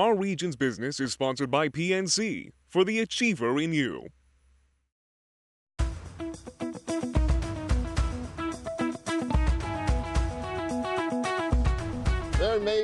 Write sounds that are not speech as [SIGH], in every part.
Our region's business is sponsored by PNC for the achiever in you.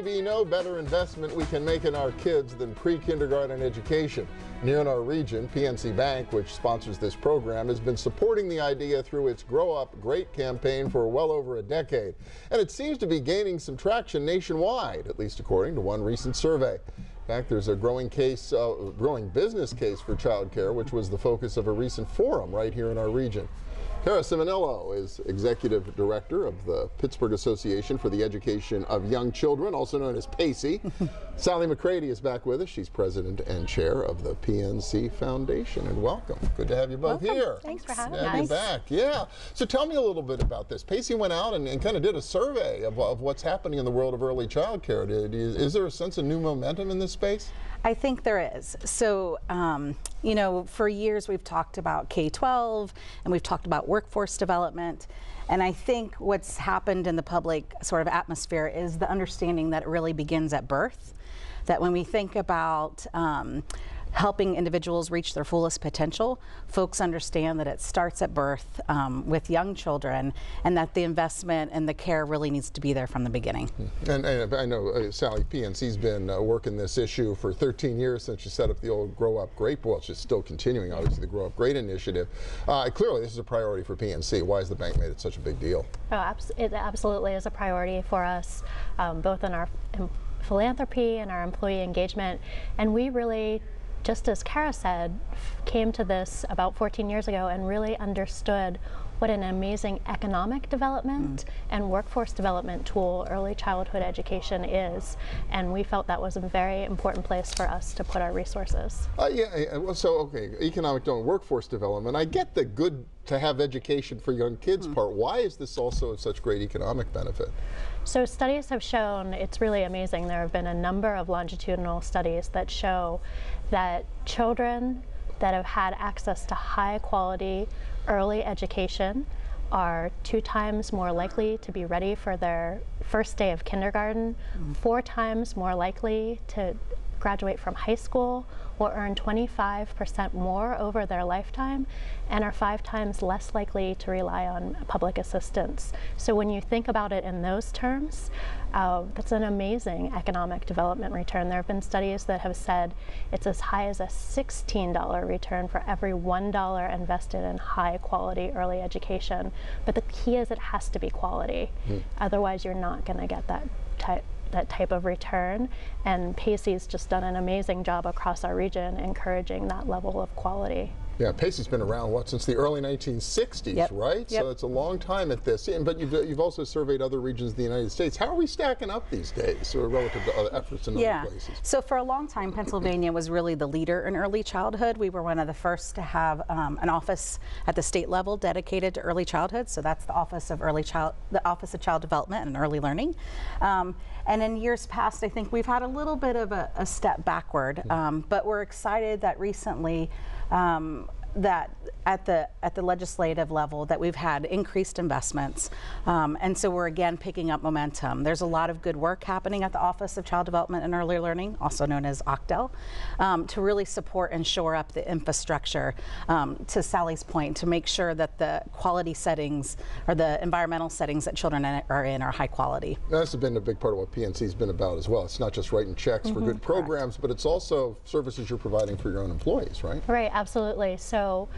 May be no better investment we can make in our kids than pre-kindergarten education. Near in our region, PNC Bank, which sponsors this program, has been supporting the idea through its Grow Up Great campaign for well over a decade. And it seems to be gaining some traction nationwide, at least according to one recent survey. In fact, there's a growing case, uh, growing business case for childcare, which was the focus of a recent forum right here in our region. Cara Ciminillo is Executive Director of the Pittsburgh Association for the Education of Young Children, also known as PACE. [LAUGHS] Sally McCrady is back with us. She's President and Chair of the PNC Foundation. And welcome. Good to have you both welcome. here. Thanks for having us. Have you back. Yeah. So tell me a little bit about this. PACE went out and, and kind of did a survey of, of, what's happening in the world of early child care. Is there a sense of new momentum in this space? I think there is. So, um, you know, for years we've talked about K-12 and we've talked about workforce development. And I think what's happened in the public sort of atmosphere is the understanding that it really begins at birth. That when we think about um, helping individuals reach their fullest potential, folks understand that it starts at birth um, with young children and that the investment and the care really needs to be there from the beginning. And, and I know uh, Sally PNC's been uh, working this issue for 13 years since she set up the old Grow Up Great, well, it's still continuing, obviously, the Grow Up Great initiative. Uh, clearly, this is a priority for PNC. Why has the bank made it such a big deal? Oh, abs it absolutely is a priority for us, um, both in our philanthropy and our employee engagement. And we really just as Cara said, came to this about 14 years ago and really understood what an amazing economic development mm. and workforce development tool early childhood education is. And we felt that was a very important place for us to put our resources. Uh, yeah, well, so, okay, economic development, workforce development. I get the good to have education for young kids mm. part. Why is this also of such great economic benefit? So studies have shown, it's really amazing, there have been a number of longitudinal studies that show that children that have had access to high quality early education are two times more likely to be ready for their first day of kindergarten, mm. four times more likely to graduate from high school will earn 25% more over their lifetime and are five times less likely to rely on public assistance. So when you think about it in those terms, uh, that's an amazing economic development return. There have been studies that have said it's as high as a $16 return for every $1 invested in high quality early education. But the key is it has to be quality. Mm. Otherwise, you're not going to get that type that type of return. And PACE's just done an amazing job across our region encouraging that level of quality. Yeah, PACE's been around, what, since the early 1960s, yep. right? Yep. So it's a long time at this. But you've, you've also surveyed other regions of the United States. How are we stacking up these days so relative to other efforts in yeah. other places? So for a long time, Pennsylvania was really the leader in early childhood. We were one of the first to have um, an office at the state level dedicated to early childhood. So that's the Office of Early Child, the Office of Child Development and Early Learning. Um, and in years past, I think we've had a little bit of a, a step backward, hmm. um, but we're excited that recently um, that at the at the legislative level that we've had increased investments um, and so we're again picking up momentum there's a lot of good work happening at the office of child development and early learning also known as OCDEL um, to really support and shore up the infrastructure um, to Sally's point to make sure that the quality settings or the environmental settings that children are in are high quality that's been a big part of what PNC has been about as well it's not just writing checks mm -hmm. for mm-hmm. good programs Correct. but it's also services you're providing for your own employees right right absolutely so so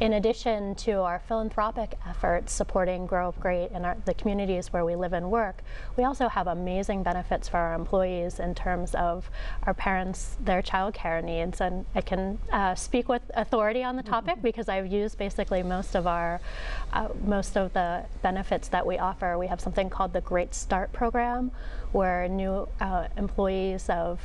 in addition to our philanthropic efforts supporting Grow Up Great in our, the communities where we live and work, we also have amazing benefits for our employees in terms of our parents, their child care needs. And I can uh, speak with authority on the topic mm -hmm. because I've used basically most of our, uh, most of the benefits that we offer. We have something called the Great Start program where new uh, employees of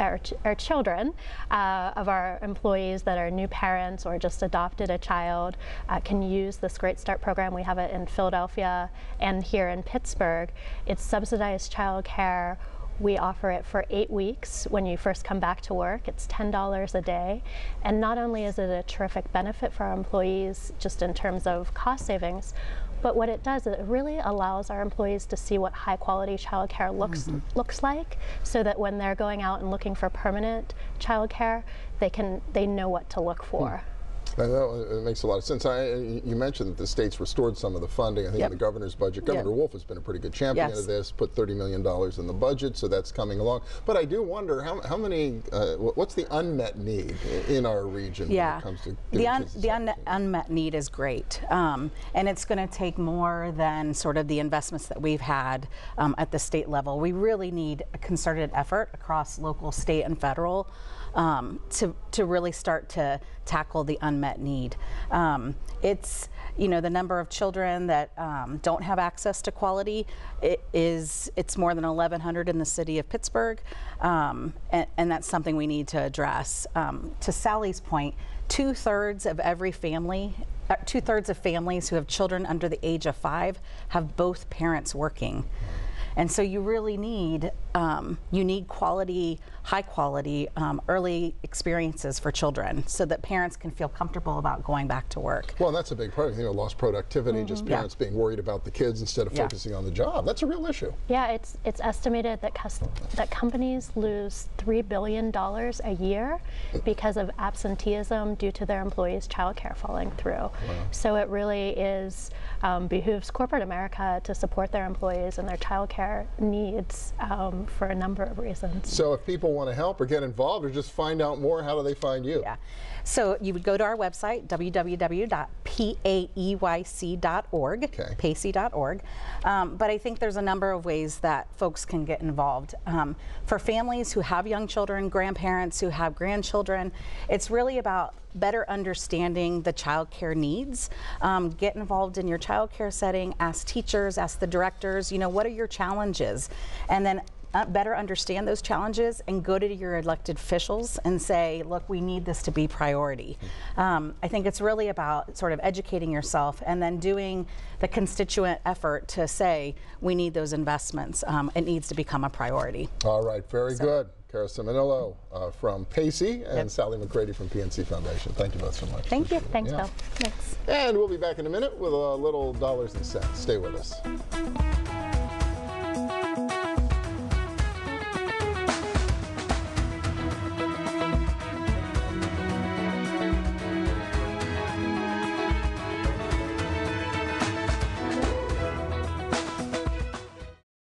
our, ch our children uh, of our employees that are new parents or just adopted a child uh, can use this Great Start program. We have it in Philadelphia and here in Pittsburgh. It's subsidized child care we offer it for eight weeks when you first come back to work. It's $10 a day. And not only is it a terrific benefit for our employees, just in terms of cost savings, But what it does is it really allows our employees to see what high quality childcare looks mm-hmm. looks like so that when they're going out and looking for permanent childcare, they can they know what to look for. I it makes a lot of sense. I, you mentioned that the states restored some of the funding. I think Yep. in the governor's budget, Governor Wolf has been a pretty good champion Yes. of this. Put $30 million in the budget, so that's coming along. But I do wonder how, how many. Uh, what's the unmet need in our region Yeah, when it comes to the, un, the un, unmet need is great, um, and it's going to take more than sort of the investments that we've had um, at the state level. We really need a concerted effort across local, state, and federal um, to to really start to tackle the unmet need. Um, it's you know the number of children that um, don't have access to quality it is it's more than 1,100 in the city of Pittsburgh, um, and, and that's something we need to address. Um, to Sally's point, two thirds of every family. Uh, Two thirds of families who have children under the age of five have both parents working. And so you really need um, you need quality, high quality um, early experiences for children, so that parents can feel comfortable about going back to work. Well, that's a big part. You know, lost productivity, just Mm-hmm. Yeah. parents being worried about the kids instead of Yeah. focusing on the job. That's a real issue. Yeah, it's it's estimated that that companies lose three billion dollars a year [LAUGHS] because of absenteeism due to their employees' childcare falling through. So it really is um, behooves corporate America to support their employees and their childcare needs um, for a number of reasons. So if people want to help or get involved or just find out more, how do they find you? Yeah. So you would go to our website, www.paeyc.org, Okay. pacey.org. Um, but I think there's a number of ways that folks can get involved. Um, for families who have young children, grandparents who have grandchildren, it's really about better understanding the child care needs. Um, get involved in your child care setting, ask teachers, ask the directors, you know, what are your challenges? And then uh, better understand those challenges and go to your elected officials and say, look, we need this to be priority. Um, I think it's really about sort of educating yourself and then doing the constituent effort to say, we need those investments. Um, it needs to become a priority. All right, very good. Cara Ciminillo uh, from Pacey and Sally McCrady from PNC Foundation. Thank you both so much. Thank you. Thanks, Yeah. Bill. Thanks. And we'll be back in a minute with a little dollars and cents. Stay with us.